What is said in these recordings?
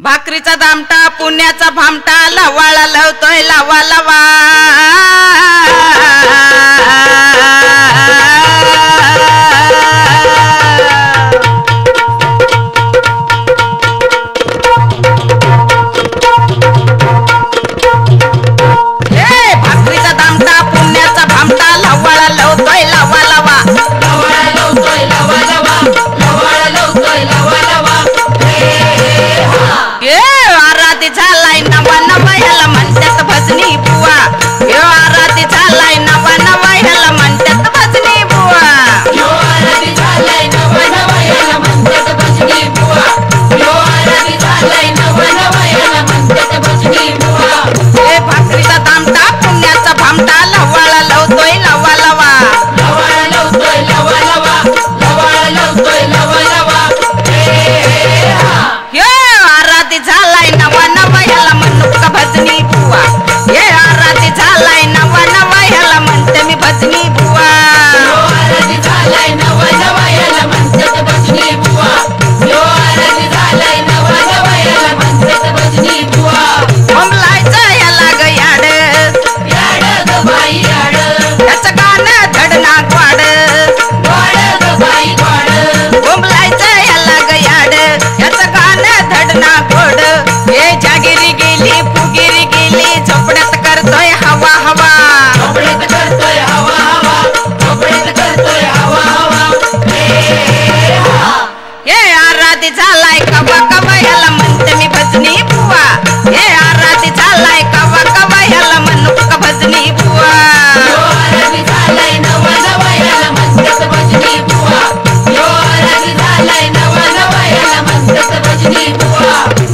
भाकरीचा दामटा पुण्याचा भामटा लवाळा लवतोय लावा लवा.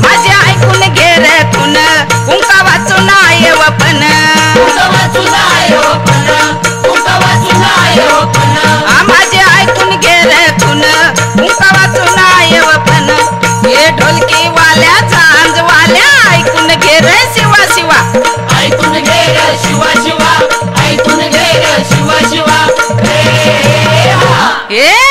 माझ्या ऐकून घेर कुण कुंका वाचून आहे पण. माझे ऐकून घेर कुण कुंका वाचून आहे पण. हे ढोलकी वाल्या चांज वाल्या ऐकून घेर शिवा शिवा. ऐकून घेर शिवा शिवा ऐकून घेर शिवा शिवा. हे.